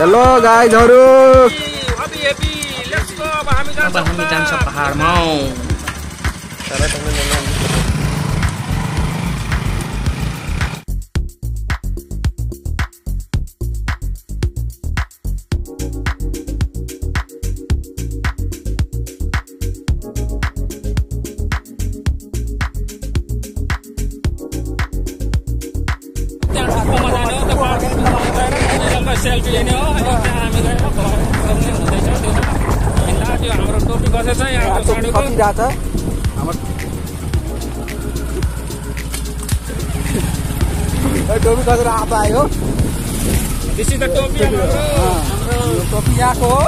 Hello गाइजहरू Happy happy, let's go. अब हामी अब हामी जान्छ पहाडमा त्यहाँ ठाउँमा जाने हो, त्यो पार्किङ गएर सेल्फी लिने हो कतिरहेको छ। टोपी कसेर आँप आयो? टोपी यहाँको हो।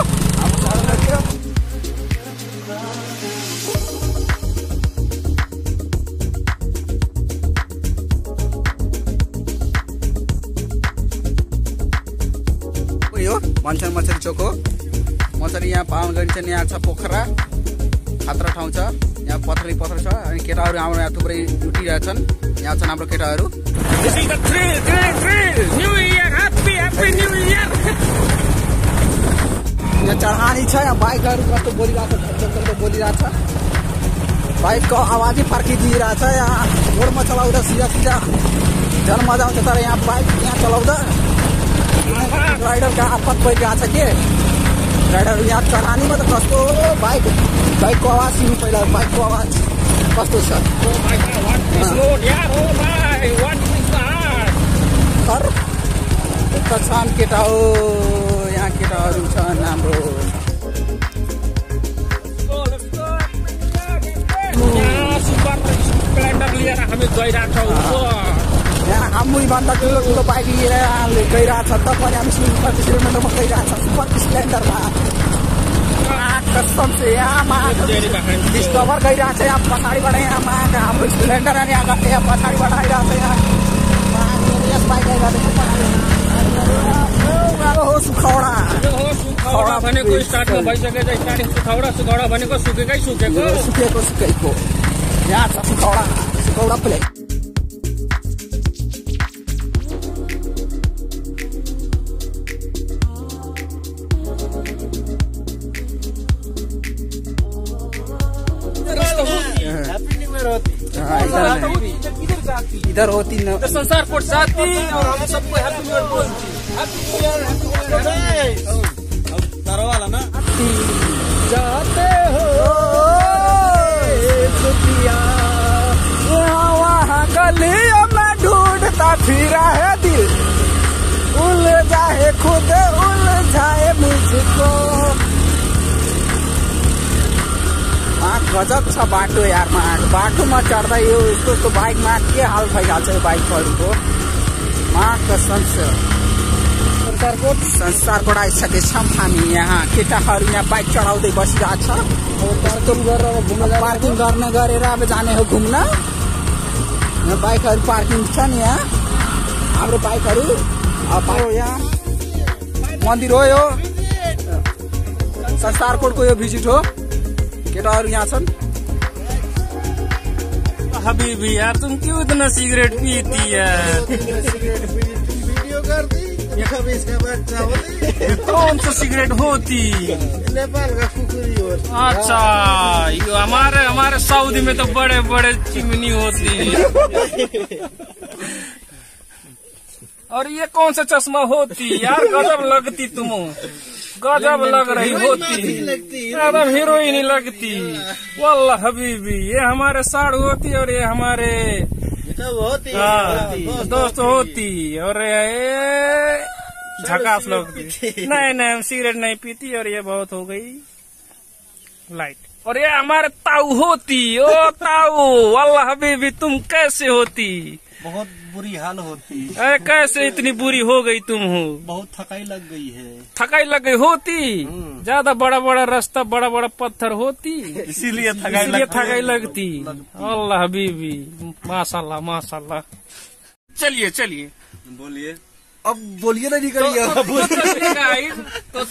यो भन्छन् मछरी चोक हो। मछरी यहाँ पाउन गरिन्छन् यहाँ छ पोखरा। खतरा ठाउँ छ। यहाँ पथरी पथर छ। अनि केटाहरू हाम्रो यहाँ थुप्रै जुटिरहेछन् यहाँ छन् हाम्रो केटाहरू। यहाँ चढानी छ। यहाँ बाइकहरू कस्तो बोलिरहेको छ बोलिरहेछ। बाइकको आवाजै फर्किदिइरहेछ यहाँ रोडमा चलाउँदा सिधा सिधा झन् मज़ा तर यहाँ बाइक यहाँ चलाउँदा। राइडरको आपत भइरहेको छ के? राइडर यहाँ चढानीमा त कस्तो बाइक बाइकको आवाज सुन्नु पहिला बाइकको आवाज कस्तो छ छन् केटा हो यहाँ केटाहरू छन् हाम्रो लिएर हामी गइरहेको छौँ यहाँ हाम्रोभन्दा ठुलो ठुलो बाइक लिएर गइरहेछ त हामी सुपर किलोमिटरमा गइरहेछ सुपर स्प्लेन्डरमा कसम से डिस्कभर गइरहेछ यहाँ पछाडिबाट यहाँ मा हाम्रो स्प्लेन्डर अनि यहाँ यहाँ यहाँ बाइक आइरहेको हो सुखौडा हो सुखौडा सुखौडा सुखौडा सुखौडा प्लेट हाँ, इधर नहीं। किधर जाती इधर होती न। तो संसार को साथी और हम सबको हैप्पी न्यू ईयर बोलती happy new year happy new year जाते हो। वहाँ गलियों में ढूंढता फिरा है दिल। उलझाए खुद उलझाए मुझको। गजब छ बाटो यारमा बाटोमा चढ्दा यो यस्तो यस्तो बाइकमा के हाल भइरहेको छ यो बाइकहरूको? छ संसारकोट संसारकोट आइसकेछौँ हामी यहाँ। केटाहरू यहाँ बाइक चढाउँदै बसिरहेको छ पार्किङ गरेर घुम्न पार्किङ गर्न गरेर अब जाने हो घुम्न। यहाँ बाइकहरू पार्किङ छ नि यहाँ। हाम्रो बाइकहरू। अब बाइक यहाँ। मन्दिर हो यो। संसारकोटको यो भिजिट हो। केटाहरू यहाँ छन् हबीबी यार तुम क्यों इतना सिगरेट पीती है? वीडियो कौन सा सिगरेट होती? नेपाल का अच्छा ये हमारे हमारे सऊदी में तो बड़े बड़े चिमनी होती और ये कौन सा चश्मा होती? यार गजब लगती तुम। गजब लग रही होती। लगती एकदम हीरोइन ही। लगती वल्ला हबीबी ये हमारे साड़ू होती और ये हमारे होती हाँ, दोस्त होती और ये झकास लगती नहीं नहीं हम सिगरेट नहीं पीती और ये बहुत हो गई। लाइट। और ये हमारे ताऊ होती ओ ताऊ अल्लाह हबीबी तुम कैसे होती? बहुत बुरी हाल होती है। कैसे इतनी बुरी हो गई तुम हो? बहुत थकाई लग गई है। थकाई लग गई होती? ज़्यादा बड़ा बड़ा रास्ता बड़ा बड़ा पत्थर होती? इसीलिए इसलिए थकाई लगती। अल्लाह हबीबी माशाल्लाह माशाल्लाह। चलिए चलिए। बोलिए। अब बोलिए ना तो, निकलिए तो, तो चलिए गाइस तो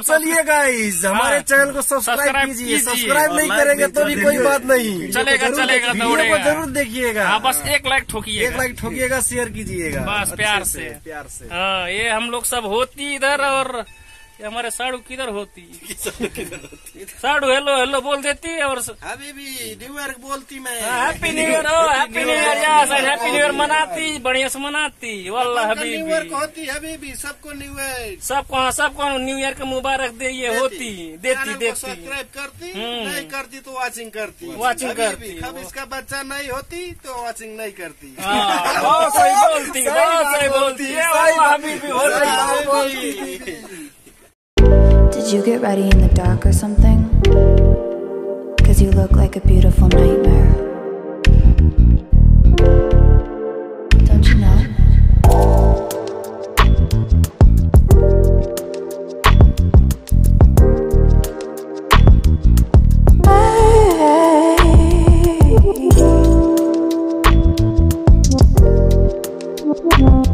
चलिए गाइस तो हमारे हाँ। चैनल को सब्सक्राइब कीजिए। सब्सक्राइब नहीं करेंगे तो भी कोई बात नहीं। चलेगा चलेगा दौड़ेगा। ज़रूर देखिएगा। हाँ बस एक लाइक ठोकिए एक लाइक ठोकिएगा शेयर कीजिएगा। बस प्यार से। प्यार से। हाँ ये हम लोग सब होती इधर और हमारे साड़ू किधर होती? साड़ू हेलो हेलो बोल देती और अभी भी न्यू ईयर बोलती मैं। हैप्पी न्यू ईयर हो हैप्पी न्यू ईयर या सर हैप्पी न्यू ईयर मनाती बढ़िया से मनाती वल्ला न्यू ईयर को होती अभी भी सबको न्यू ईयर सबको सबको न्यू ईयर का मुबारक दे ये होती देती देती। सब्सक्राइब करती हम्म। नहीं करती तो वॉचिंग करती। अभी करती। अब इसका बच्चा नहीं होती तो वॉचिंग नहीं करती। हाँ, बहुत सही बोलती बहुत सही बोलती है वल्ला हबीबी होती Did you get ready in the dark or something? Cause you look like a beautiful nightmare. Don't you know? Don't